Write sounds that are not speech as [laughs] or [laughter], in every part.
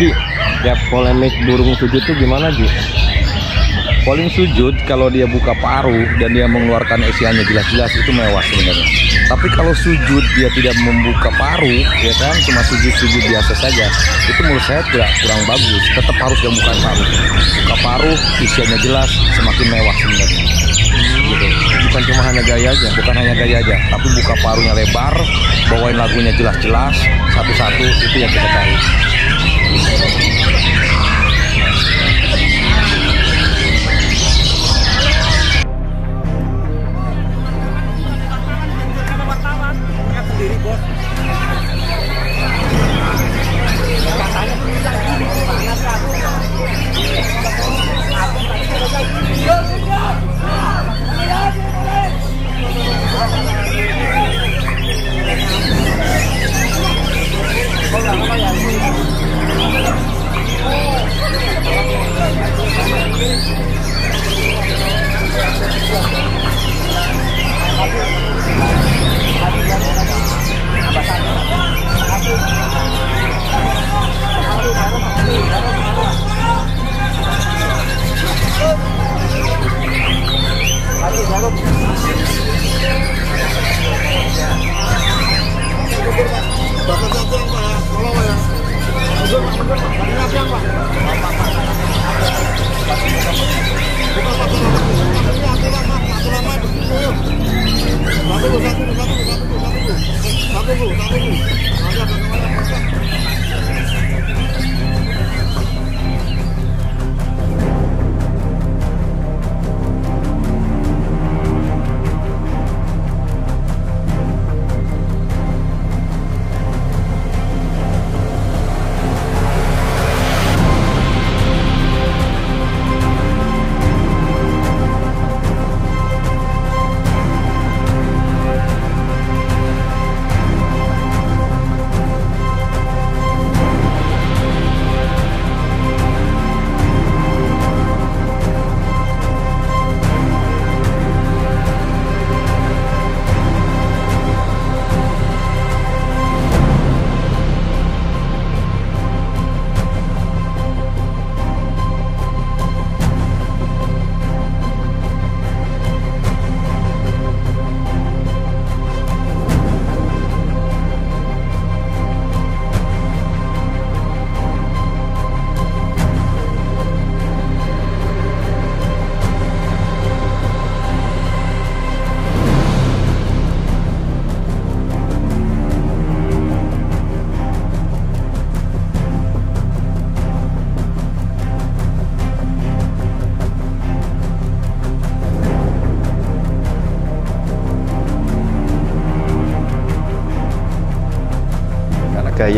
Ki, ya polemik burung sujud tuh gimana Ji? Polling sujud kalau dia buka paruh dan dia mengeluarkan isiannya jelas-jelas itu mewah sebenarnya. Tapi kalau sujud dia tidak membuka paruh, ya kan cuma sujud-sujud biasa saja, itu menurut saya tidak kurang bagus. Tetap harus yang bukan paruh. Buka paruh, isiannya jelas, semakin mewah sebenarnya. Gitu. Bukan cuma hanya gaya aja, bukan hanya gaya aja, tapi buka paruhnya lebar, bawain lagunya jelas-jelas, satu-satu itu yang kita cari. Thank you.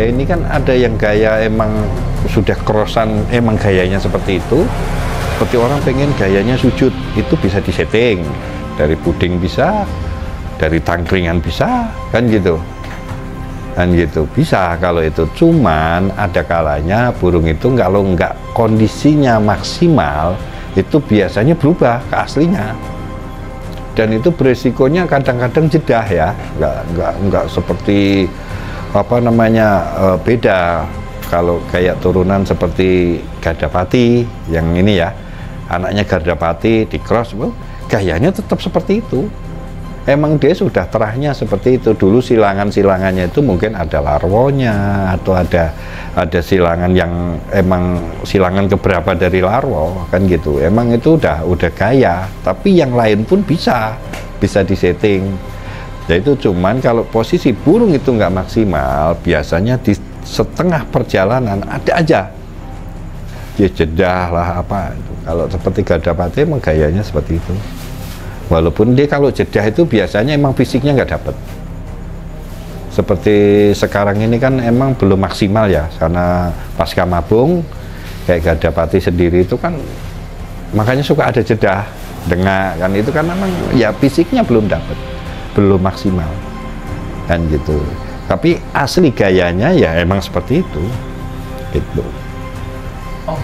Gaya ini kan ada yang gaya emang sudah krosan, emang gayanya seperti itu. Seperti orang pengen gayanya sujud, itu bisa disetting. Dari puding bisa, dari tangkringan bisa, kan gitu. Kan gitu, bisa kalau itu. Cuman ada kalanya burung itu kalau nggak kondisinya maksimal, itu biasanya berubah ke aslinya dan itu beresikonya kadang-kadang jedah ya nggak nggak nggak seperti apa namanya eh, beda. Kalau kayak turunan seperti Gardapati yang ini ya anaknya Gardapati di cross well, gayanya tetap seperti itu. Emang dia sudah terahnya seperti itu. Dulu silangan-silangannya itu mungkin ada larwonya atau ada ada silangan yang emang silangan keberapa dari larwo kan gitu. Emang itu udah udah gaya tapi yang lain pun bisa bisa disetting ya itu cuman kalau posisi burung itu nggak maksimal biasanya di setengah perjalanan ada aja. Ya jedah lah apa kalau seperti gadapati emang gayanya seperti itu. Walaupun dia kalau jedah itu biasanya emang fisiknya nggak dapet. Seperti sekarang ini kan emang belum maksimal ya karena pasca mabung kayak Gadapati sendiri itu kan makanya suka ada jedah dengar kan. Itu kan memang ya fisiknya belum dapat belum maksimal kan gitu tapi asli gayanya ya emang seperti itu gitu Oh,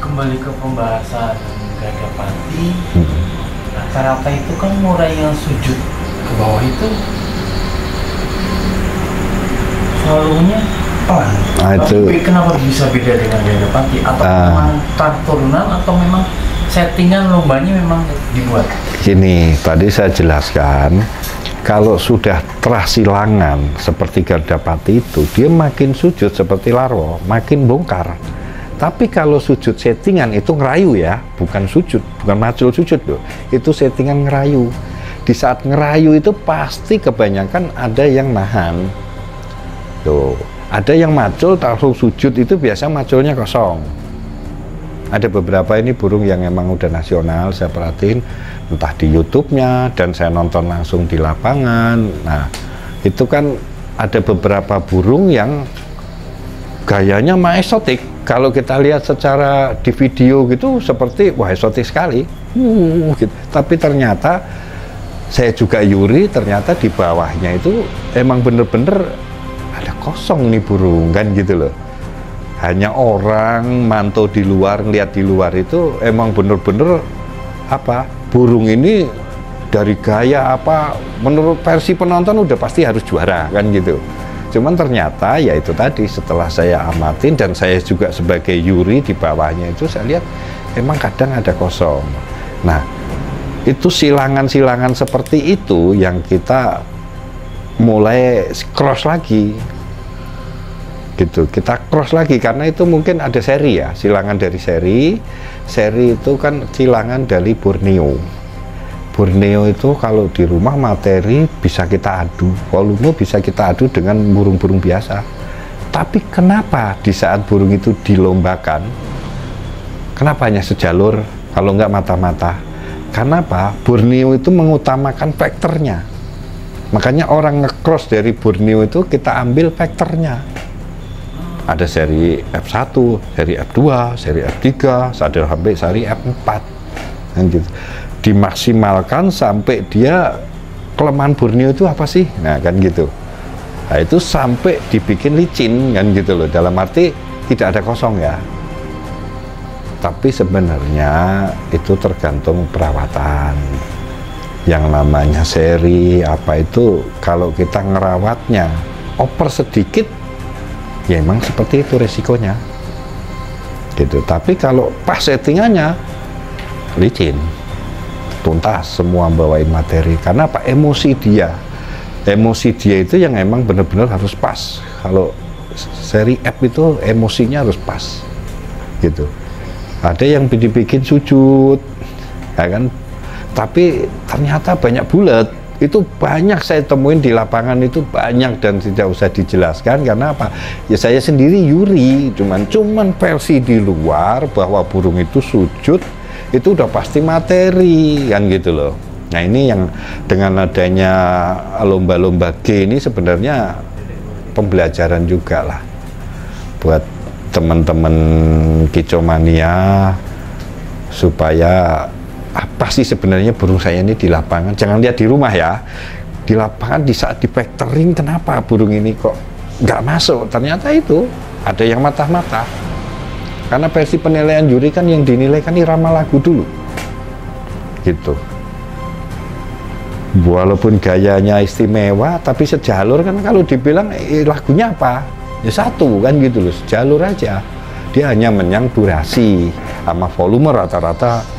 kembali ke pembahasan Gagapati. Hmm. Rata-rata itu kan murai yang sujud ke bawah itu selalunya pelan. Nah, itu- Tapi kenapa bisa beda dengan gagah pati? Atau Ah. memang turunan atau memang settingan lombanya memang dibuat? Gini, tadi saya jelaskan kalau sudah terasilangan seperti Gardapati itu, dia makin sujud seperti Larwo, makin bongkar. Tapi kalau sujud settingan itu ngerayu ya, bukan sujud, bukan macul sujud loh. Itu settingan ngerayu. Di saat ngerayu itu pasti kebanyakan ada yang nahan. Tuh, ada yang macul langsung sujud itu biasa maculnya kosong ada beberapa ini burung yang emang udah nasional saya perhatiin. Entah di YouTube-nya dan saya nonton langsung di lapangan. Nah itu kan ada beberapa burung yang gayanya mah eksotik. Kalau kita lihat secara di video gitu seperti wah eksotik sekali. Uh, gitu. tapi ternyata saya juga yuri ternyata di bawahnya itu emang bener-bener ada kosong nih burung kan gitu loh hanya orang mantau di luar ngeliat di luar itu emang bener-bener apa burung ini dari gaya apa menurut versi penonton udah pasti harus juara kan gitu. Cuman ternyata ya itu tadi setelah saya amatin dan saya juga sebagai yuri di bawahnya itu saya lihat emang kadang ada kosong. Nah itu silangan-silangan seperti itu yang kita mulai cross lagi gitu. Kita cross lagi karena itu mungkin ada seri ya silangan dari seri. Seri itu kan silangan dari Borneo. Borneo itu kalau di rumah materi bisa kita adu volume bisa kita adu dengan burung-burung biasa. Tapi kenapa di saat burung itu dilombakan kenapa hanya sejalur kalau nggak mata-mata? Karena apa Borneo itu mengutamakan vektornya? Makanya orang ngecross dari Borneo itu kita ambil vektornya ada seri F1, seri F2, seri F3, sadar sampai seri F4 kan gitu. dimaksimalkan sampai dia kelemahan Borneo itu apa sih? Nah kan gitu. Nah itu sampai dibikin licin kan gitu loh. Dalam arti tidak ada kosong ya. Tapi sebenarnya itu tergantung perawatan. Yang namanya seri apa itu kalau kita ngerawatnya oper sedikit ya emang seperti itu resikonya. Gitu. Tapi kalau pas settingannya licin tuntas semua bawain materi. Karena apa? Emosi dia. Emosi dia itu yang emang benar-benar harus pas. Kalau seri F itu emosinya harus pas. Gitu. Ada yang dibikin sujud ya kan? Tapi ternyata banyak bulat itu banyak saya temuin di lapangan itu banyak dan tidak usah dijelaskan karena apa? Ya saya sendiri yuri cuman cuman versi di luar bahwa burung itu sujud itu udah pasti materi kan gitu loh. Nah ini yang dengan adanya lomba-lomba G ini sebenarnya pembelajaran juga lah buat teman-teman kicomania supaya apa sih sebenarnya burung saya ini di lapangan. Jangan lihat di rumah ya. Di lapangan di saat di factoring kenapa burung ini kok nggak masuk? Ternyata itu ada yang mata-mata karena versi penilaian juri kan yang dinilai kan irama lagu dulu. Gitu. Walaupun gayanya istimewa tapi sejalur kan kalau dibilang eh, lagunya apa? Ya satu kan gitu loh sejalur aja. Dia hanya menyang durasi sama volume rata-rata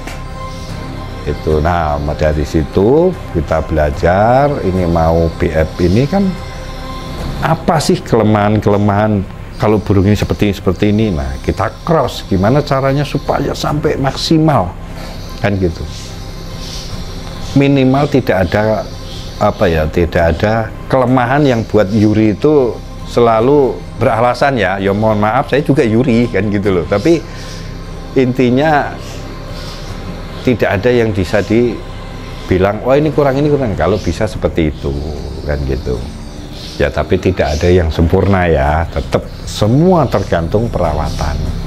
itu. Nah dari situ kita belajar ini mau BF ini kan apa sih kelemahan-kelemahan kalau burung ini seperti seperti ini? Nah kita cross gimana caranya supaya sampai maksimal? Kan gitu. Minimal tidak ada apa ya tidak ada kelemahan yang buat Yuri itu selalu beralasan ya. Ya mohon maaf saya juga Yuri kan gitu loh. Tapi intinya tidak ada yang bisa dibilang wah ini kurang ini kurang. Kalau bisa seperti itu kan gitu. Ya tapi tidak ada yang sempurna ya. Tetap semua tergantung perawatan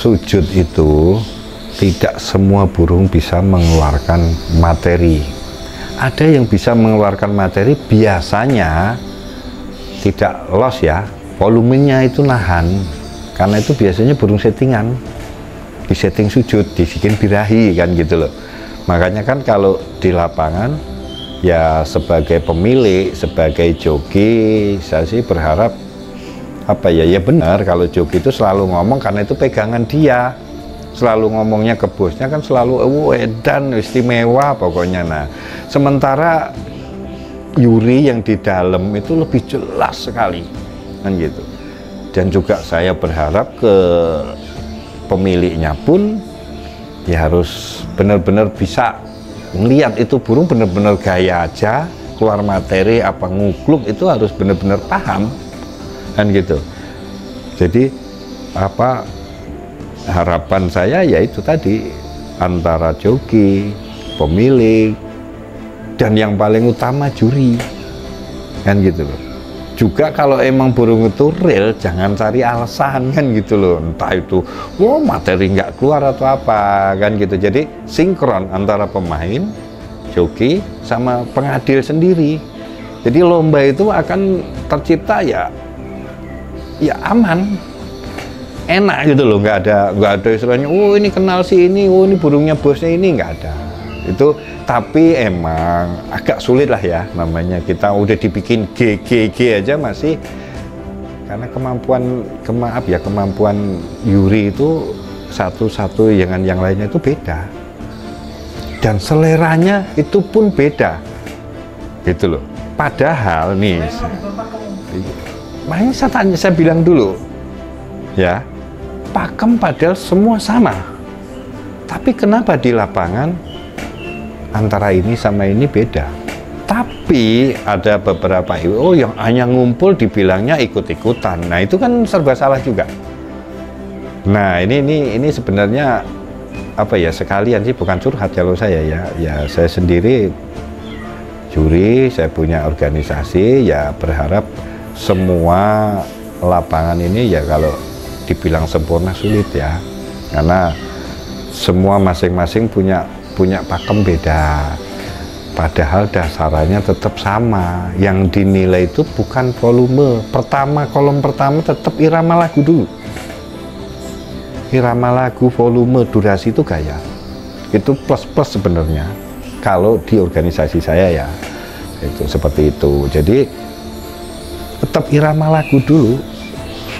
sujud itu tidak semua burung bisa mengeluarkan materi. Ada yang bisa mengeluarkan materi biasanya tidak los ya, volumenya itu nahan. Karena itu biasanya burung settingan. Di setting sujud, dibikin birahi kan gitu loh. Makanya kan kalau di lapangan ya sebagai pemilik, sebagai joki, saya sih berharap apa ya? Ya benar kalau joki itu selalu ngomong karena itu pegangan dia. Selalu ngomongnya ke bosnya kan selalu oh edan istimewa pokoknya. Nah sementara Yuri yang di dalam itu lebih jelas sekali kan gitu. Dan juga saya berharap ke pemiliknya pun ya harus benar-benar bisa melihat itu burung benar-benar gaya aja keluar materi apa ngukluk itu harus benar-benar paham kan gitu. Jadi apa harapan saya yaitu tadi antara joki pemilik dan yang paling utama juri. Kan gitu loh. Juga kalau emang burung itu real jangan cari alasan kan gitu loh. Entah itu wah materi nggak keluar atau apa kan gitu. Jadi sinkron antara pemain joki sama pengadil sendiri. Jadi lomba itu akan tercipta ya ya aman. Enak gitu loh nggak ada nggak ada istilahnya oh ini kenal si ini oh ini burungnya bosnya ini nggak ada. Itu tapi emang agak sulit lah ya namanya kita udah dibikin GGG aja masih. Karena kemampuan kemaaf ya kemampuan Yuri itu satu-satu dengan yang lainnya itu beda. Dan seleranya itu pun beda. Gitu loh. Padahal nih makanya saya tanya saya bilang dulu ya pakem padahal semua sama tapi kenapa di lapangan antara ini sama ini beda. Tapi ada beberapa IWO yang hanya ngumpul dibilangnya ikut-ikutan. Nah itu kan serba salah juga. Nah ini ini ini sebenarnya apa ya sekalian sih bukan curhat kalau saya ya ya saya sendiri juri saya punya organisasi ya berharap semua lapangan ini ya kalau dibilang sempurna sulit ya. Karena semua masing-masing punya punya pakem beda. Padahal dasarannya tetap sama. Yang dinilai itu bukan volume. Pertama kolom pertama tetap irama lagu dulu. Irama lagu volume durasi itu gaya. Itu plus plus sebenarnya. Kalau di organisasi saya ya itu seperti itu. Jadi tetap irama lagu dulu.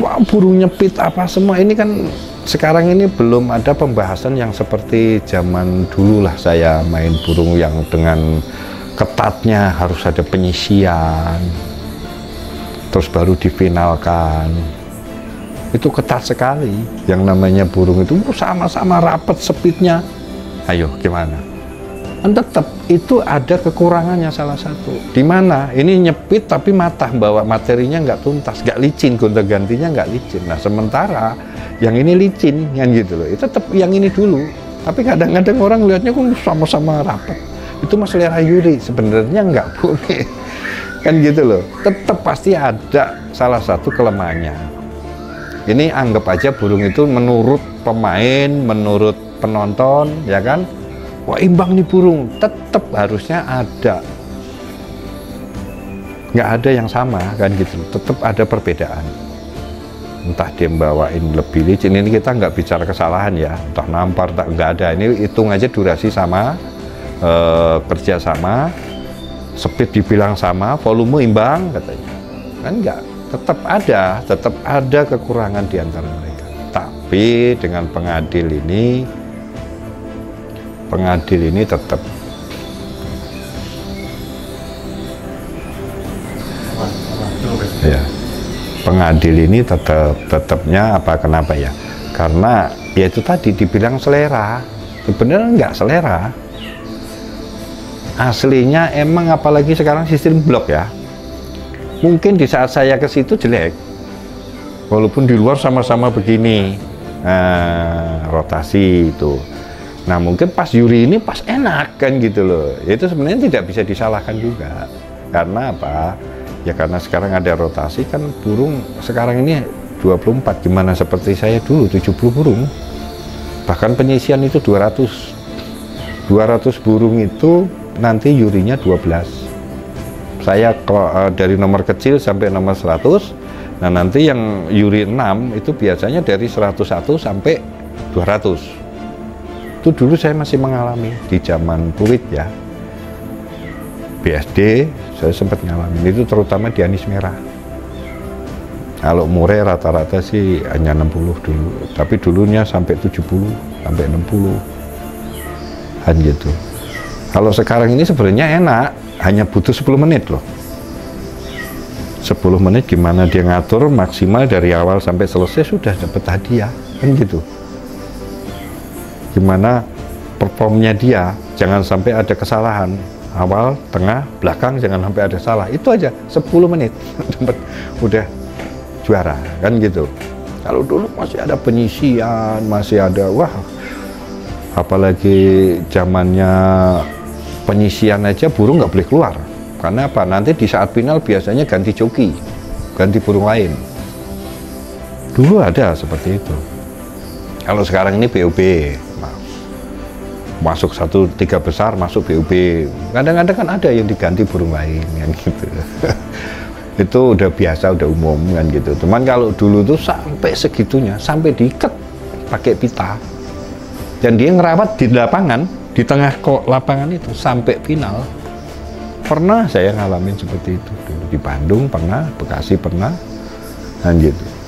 Wah, burung nyepit apa semua. Ini kan sekarang ini belum ada pembahasan yang seperti zaman dulu lah saya main burung yang dengan ketatnya harus ada penyisian terus baru difinalkan. Itu ketat sekali. Yang namanya burung itu sama-sama rapat sepitnya. Ayo gimana dan tetap itu ada kekurangannya salah satu. Di mana? Ini nyepit tapi matah bawa materinya nggak tuntas nggak licin gonta gantinya nggak licin. Nah sementara yang ini licin kan gitu loh. Itu tetap yang ini dulu. Tapi kadang-kadang orang lihatnya kok sama-sama rapat. Itu mas selera Yuri sebenarnya nggak [laughs] boleh. Kan gitu loh. Tetap pasti ada salah satu kelemahannya. Ini anggap aja burung itu menurut pemain menurut penonton ya kan wah imbang nih burung? Tetap harusnya ada. Nggak ada yang sama kan gitu. Tetap ada perbedaan. Entah dia bawain lebih licin. Ini kita nggak bicara kesalahan ya. Entah nampar tak nggak ada. Ini hitung aja durasi sama e, kerja sama speed dibilang sama volume imbang katanya. Kan nggak. Tetap ada. Tetap ada kekurangan di antara mereka. Tapi dengan pengadil ini pengadil ini tetap ya. Pengadil ini tetap tetapnya apa kenapa ya? Karena ya itu tadi dibilang selera. Sebenarnya nggak selera? Aslinya emang apalagi sekarang sistem blok ya. Mungkin di saat saya ke situ jelek. Walaupun di luar sama-sama begini. Nah, rotasi itu nah mungkin pas Yuri ini pas enak kan gitu loh. Itu sebenarnya tidak bisa disalahkan juga. Karena apa? Ya karena sekarang ada rotasi kan burung sekarang ini 24 gimana seperti saya dulu 70 burung. Bahkan penyisian itu 200 200 burung itu nanti yurinya 12 saya kalau eh, dari nomor kecil sampai nomor 100 nah nanti yang yuri 6 itu biasanya dari 101 sampai 200 itu dulu saya masih mengalami di zaman Purit ya. BSD saya sempat ngalamin. Itu terutama di anis merah. Kalau mure rata-rata sih hanya 60 dulu. Tapi dulunya sampai 70 sampai 60 kan gitu. Kalau sekarang ini sebenarnya enak. Hanya butuh 10 menit loh. 10 menit gimana dia ngatur maksimal dari awal sampai selesai sudah dapat hadiah. Kan gitu gimana performnya dia jangan sampai ada kesalahan. Awal, tengah, belakang jangan sampai ada salah. Itu aja 10 menit. [laughs] Dapat udah juara kan gitu. Kalau dulu masih ada penyisian masih ada wah apalagi zamannya penyisian aja burung nggak boleh keluar. Karena apa? Nanti di saat final biasanya ganti joki ganti burung lain. Dulu ada seperti itu. Kalau sekarang ini BOB masuk satu tiga besar masuk BOB kadang-kadang kan ada yang diganti burung lain kan gitu. [laughs] Itu udah biasa udah umum kan gitu. Cuman kalau dulu tuh sampai segitunya sampai diikat pakai pita. Dan dia ngerawat di lapangan di tengah kok lapangan itu sampai final. Pernah saya ngalamin seperti itu dulu. Di Bandung pernah Bekasi pernah dan gitu